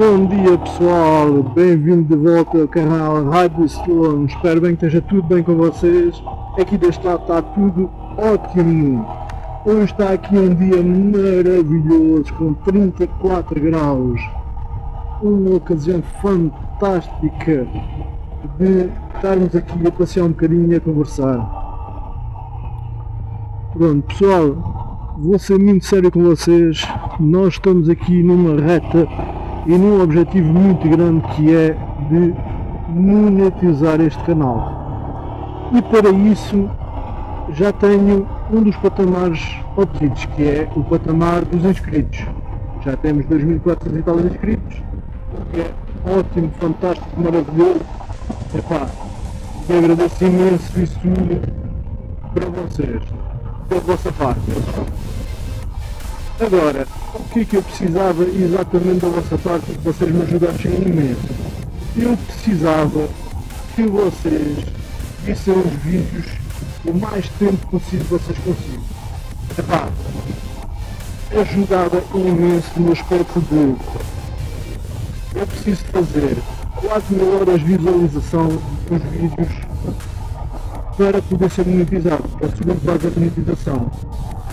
Bom dia pessoal, bem-vindo de volta ao canal Rádio Stone. Espero bem que esteja tudo bem com vocês. Aqui deste lado está tudo ótimo. Hoje está aqui um dia maravilhoso com 34 graus. Uma ocasião fantástica de estarmos aqui a passear um bocadinho e a conversar. Pronto, pessoal, vou ser muito sério com vocês. Nós estamos aqui numa reta e num objetivo muito grande que é de monetizar este canal. E para isso já tenho um dos patamares obtidos, que é o patamar dos inscritos. Já temos 2.400 e tal inscritos, que é ótimo, fantástico, maravilhoso. Epá, e agradeço imenso isso para vocês, da vossa parte. Agora, o que é que eu precisava exatamente da vossa parte que vocês me ajudassem imenso? Eu precisava que vocês vissem os vídeos o mais tempo possível vocês consigam. Epá, ajudava imenso no aspecto de eu preciso fazer 4 mil horas de visualização dos vídeos para poder ser monetizado, para base da monetização.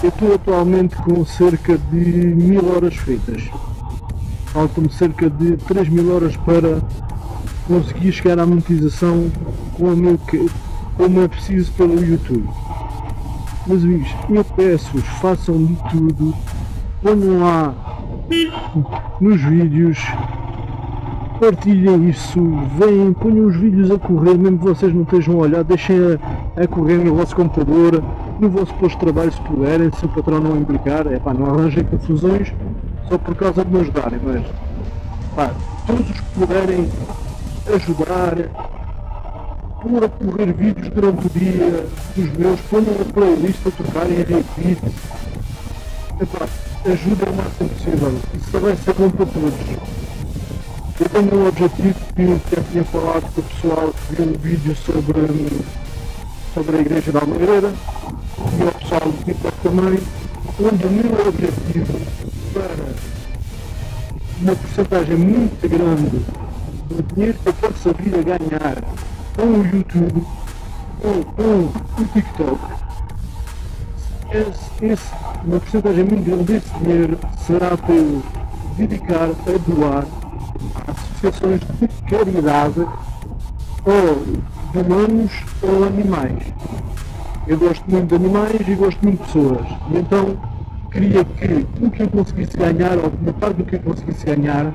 Eu estou atualmente com cerca de mil horas feitas. Faltam-me cerca de 3 mil horas para conseguir chegar à monetização como, eu, como é preciso pelo YouTube. Meus amigos, eu peço-vos, façam de tudo, ponham lá nos vídeos, partilhem isso, venham, ponham os vídeos a correr, mesmo que vocês não estejam a olhar, deixem a, a correr no vosso computador, no vosso posto de trabalho se puderem, se o patrão não implicar, é pá, não arranjem confusões só por causa de me ajudarem, mas pá, todos os que puderem ajudar, por a correr vídeos durante o dia dos meus, ponham a playlist a tocarem em repeat, epá, ajudem o máximo possível, isso vai ser bom para todos. Eu tenho um objetivo que já tinha falado com o pessoal que viu um vídeo sobre, sobre a igreja da Almeida e do TikTok também, onde o meu objetivo para uma porcentagem muito grande do dinheiro que eu possa vir a ganhar com o YouTube ou com o TikTok, esse, esse, uma porcentagem muito grande desse dinheiro será para eu dedicar a doar associações de caridade ou de humanos ou animais. Eu gosto muito de animais e gosto muito de pessoas. E então queria que o que eu conseguisse ganhar, ou uma parte do que eu conseguisse ganhar,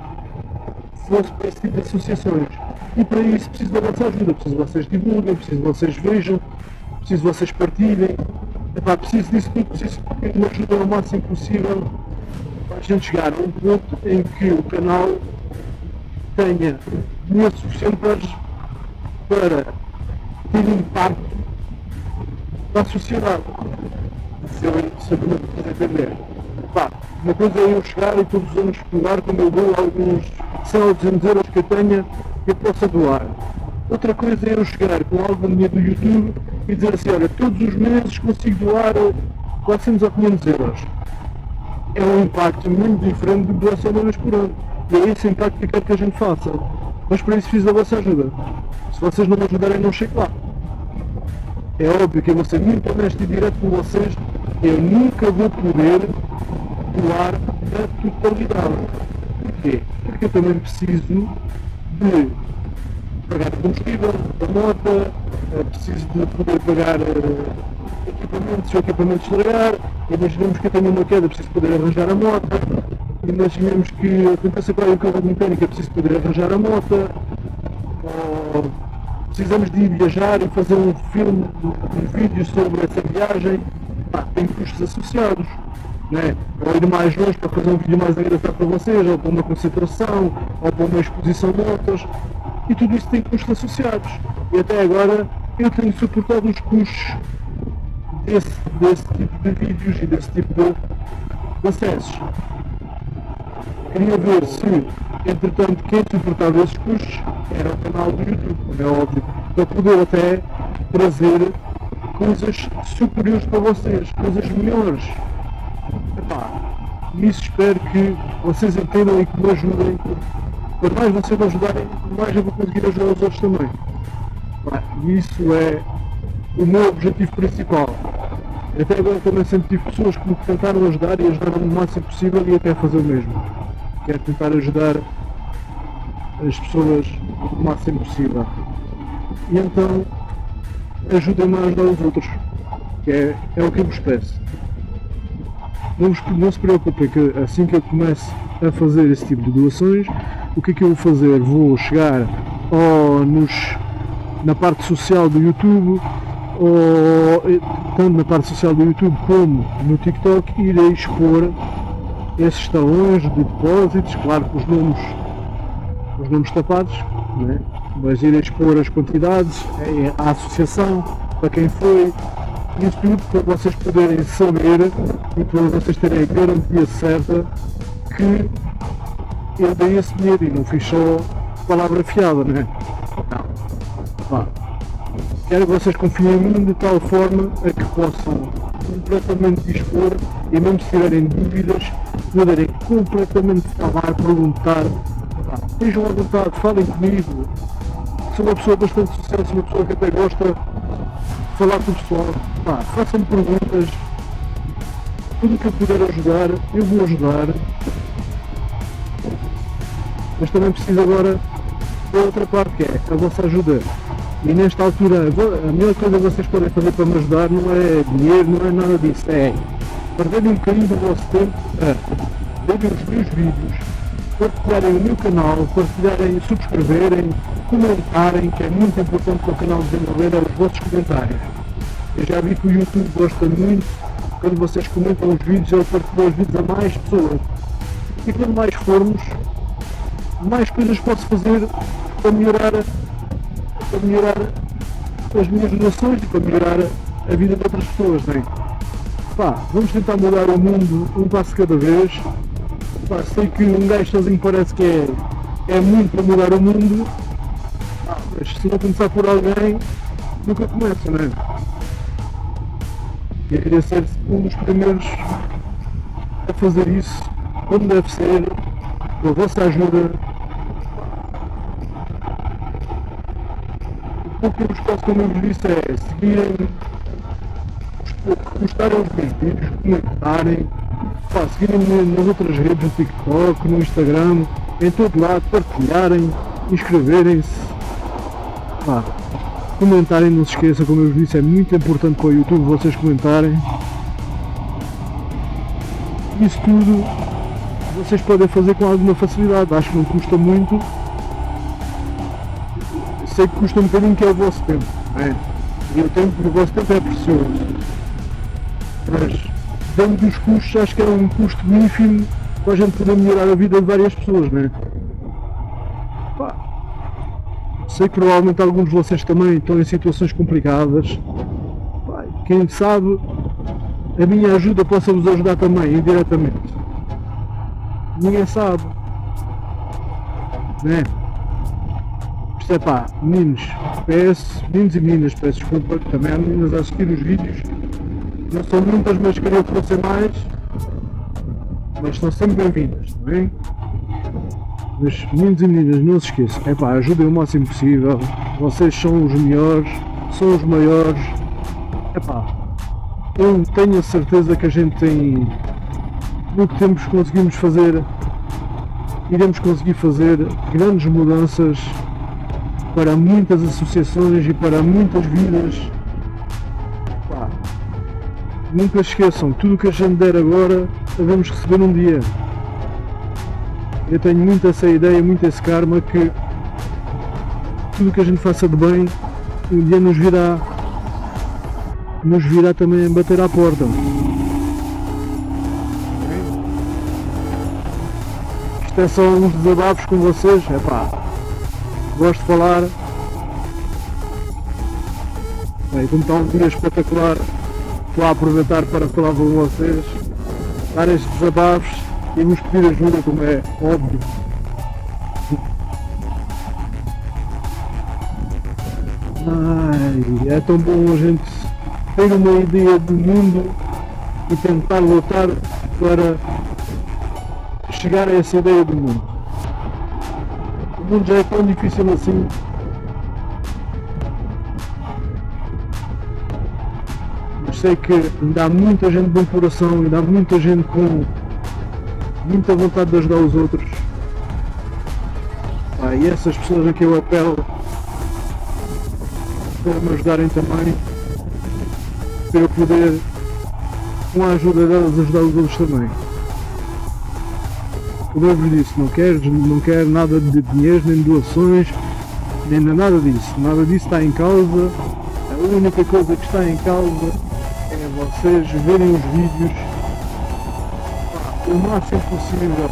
fosse para esse tipo de associações. E para isso preciso da vossa ajuda, preciso que vocês divulguem, preciso que vocês vejam, preciso que vocês partilhem. Epá, preciso disso tudo, preciso que me ajudem ao máximo possível para a gente chegar a um ponto em que o canal tenha dinheiro suficiente para, para ter impacto na sociedade. Se eu, eu me entender. Pá, uma coisa é eu chegar e todos os anos doar como eu dou alguns 100 ou 200 euros que eu tenha eu possa doar. Outra coisa é eu chegar com algum dinheiro do YouTube e dizer assim, olha, todos os meses consigo doar 400 ou 500 euros. É um impacto muito diferente do que doar só uma vez por ano. E é esse impacto que quero que a gente faça. Mas para isso preciso da vossa ajuda. Se vocês não me ajudarem, não chego lá. É óbvio que eu vou ser muito honesto e direto com vocês. Eu nunca vou poder doar a totalidade. Porquê? Porque eu também preciso de pagar combustível, a moto, preciso de poder pagar uh, equipamentos, se o equipamento estragar, imaginemos que eu tenho uma queda, preciso poder arranjar a moto, imaginemos que acontece agora um carro de mecânica, preciso poder arranjar a moto, ou precisamos de ir viajar e fazer um filme, um vídeo sobre essa viagem, ah, tem custos associados. Né? Ou ir mais longe para fazer um vídeo mais engraçado para vocês, ou para uma concentração, ou para uma exposição de motos, e tudo isso tem custos associados. E até agora eu tenho suportado os custos desse, desse tipo de vídeos e desse tipo de acessos. Queria ver se, entretanto, quem suportava esses custos era o canal do YouTube, como é óbvio, para poder até trazer coisas superiores para vocês, coisas melhores. Epá, isso espero que vocês entendam e que me ajudem quanto mais vocês me ajudarem, mais eu vou conseguir ajudar os outros também. E isso é o meu objetivo principal. Até agora também sempre tive pessoas que me tentaram ajudar e ajudaram o máximo possível e até fazer o mesmo. Quero tentar ajudar as pessoas o máximo possível. E então ajudem-me a ajudar os outros, que é, é o que eu vos peço. Não, não se preocupem que assim que eu comece a fazer esse tipo de doações, o que é que eu vou fazer? Vou chegar ou nos, na parte social do YouTube ou tanto na parte social do YouTube como no TikTok irei expor esses talões de depósitos, claro que os nomes, os nomes tapados, né? mas irei expor as quantidades, a associação, para quem foi, isso tudo para vocês poderem saber e para vocês terem a garantia certa que eu dei esse dinheiro e não fiz só palavra fiada, né? Não. Pá. Quero que vocês confiem em mim de tal forma a que possam completamente dispor e mesmo se tiverem dúvidas, poderem completamente falar, perguntar. Pá, Estejam à vontade, falem comigo. Sou uma pessoa bastante sucesso, uma pessoa que até gosta de falar com o pessoal. Pá, façam perguntas. Tudo que eu puder ajudar, eu vou ajudar. Mas também preciso agora da outra parte que é a vossa ajuda. E nesta altura, a melhor coisa que vocês podem fazer para me ajudar não é dinheiro, não é nada disso, é perderem um bocadinho do vosso tempo a verem os meus vídeos, partilharem o meu canal, partilharem, subscreverem, comentarem, que é muito importante para o canal desenvolver, é os vossos comentários. Eu já vi que o YouTube gosta muito quando vocês comentam os vídeos, ele partilha os vídeos a mais pessoas. E quanto mais formos, mais coisas posso fazer para melhorar, para melhorar as minhas relações e para melhorar a vida de outras pessoas, bem. Pá, vamos tentar mudar o mundo um passo cada vez. Pá, sei que um gajo sozinho parece que é, é muito para mudar o mundo, mas se não começar por alguém, nunca começa, não é? Eu queria ser um dos primeiros a fazer isso, como deve ser, com a vossa ajuda, o que eu vos posso, como eu vos disse, é seguirem, gostarem os vídeos, comentarem, pá, seguirem nas outras redes, no TikTok, no Instagram, em todo lado, partilharem, inscreverem-se, pá, comentarem, não se esqueçam, como eu vos disse, é muito importante para o YouTube vocês comentarem. Isso tudo vocês podem fazer com alguma facilidade, acho que não custa muito sei que custa um bocadinho que é o vosso tempo. É? E o tempo do vosso tempo é precioso. Mas dentro dos custos acho que é um custo ínfimo para a gente poder melhorar a vida de várias pessoas, não é? Pá. Sei que provavelmente alguns de vocês também estão em situações complicadas. Pá, quem sabe a minha ajuda possa vos ajudar também, indiretamente. Ninguém sabe. Né? Isto é pá, meninos, peço, meninos e meninas, peço desculpa, também há meninas a assistir os vídeos. Não são muitas, mas queria que fossem mais. Mas são sempre bem-vindas, também. Mas meninos e meninas, não se esqueçam, é pá, ajudem o máximo possível. Vocês são os melhores, são os maiores. É pá, eu tenho a certeza que a gente tem. No que temos conseguimos fazer, iremos conseguir fazer grandes mudanças para muitas associações e para muitas vidas. Nunca esqueçam, tudo o que a gente der agora, devemos receber um dia. Eu tenho muito essa ideia, muito esse karma que tudo o que a gente faça de bem, um dia nos virá, nos virá também bater à porta. Isto é só uns desabafos com vocês, é pá gosto de falar. Bem, como está um dia espetacular, a aproveitar para falar com vocês, dar estes desabafos e vos pedir ajuda, como é óbvio. Ai, é tão bom a gente ter uma ideia do mundo e tentar lutar para chegar a essa ideia do mundo. O mundo já é tão difícil assim. Sei que ainda há muita gente de bom coração, ainda há muita gente com muita vontade de ajudar os outros. Pá, e essas pessoas a que eu apelo para me ajudarem também, para eu poder, com a ajuda delas, ajudar os outros também. Como eu disse, não quero, não quero nada de dinheiro, nem doações, nem nada disso. Nada disso está em causa. A única coisa que está em causa vocês verem os vídeos. O máximo possível.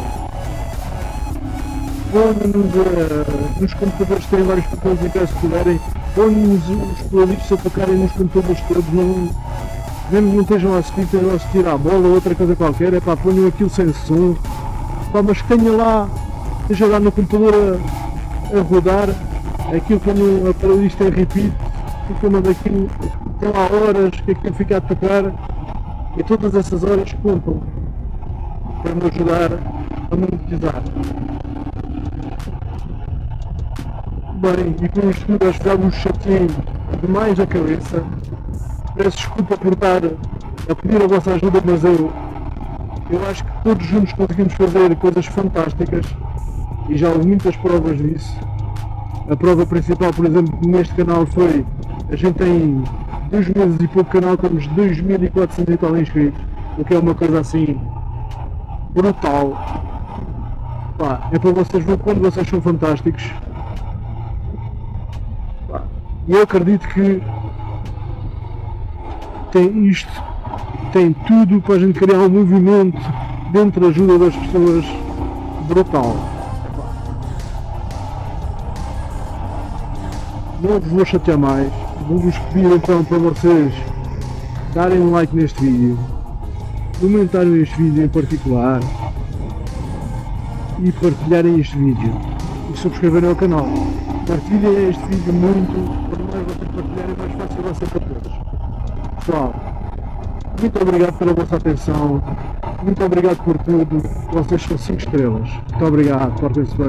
Ponham-nos uh, nos computadores, têm vários computadores em casa se puderem, ponham-nos os playlists a tocarem nos computadores todos, não, mesmo não estejam a assistir, estejam a assistir à bola ou outra coisa qualquer, é pá, ponham aquilo sem som, pá, mas tenha lá, esteja lá no computador a, a rodar, aquilo como a playlist é repeat, como daquilo, tem lá horas que aquilo fica a tocar e todas essas horas contam para me ajudar a monetizar. Bem, e com isto acho que vos chateei demais a cabeça. Peço desculpa por estar a pedir a vossa ajuda, mas eu, eu acho que todos juntos conseguimos fazer coisas fantásticas e já houve muitas provas disso. A prova principal, por exemplo, neste canal foi a gente tem dois meses e pouco canal, temos 2.400 e tal inscritos, o que é uma coisa assim brutal. Pá, é para vocês verem quando vocês são fantásticos. Pá, e eu acredito que tem isto, tem tudo para a gente criar um movimento dentro da ajuda das pessoas brutal. Não vos vou chatear mais, vou-vos pedir então para vocês darem um like neste vídeo, comentarem este vídeo em particular e partilharem este vídeo e subscreverem ao canal. Partilhem este vídeo muito, quanto mais vocês partilharem mais fácil vai ser para todos. Pessoal, muito obrigado pela vossa atenção, muito obrigado por tudo, vocês são 5 estrelas. Muito obrigado, portem-se bem.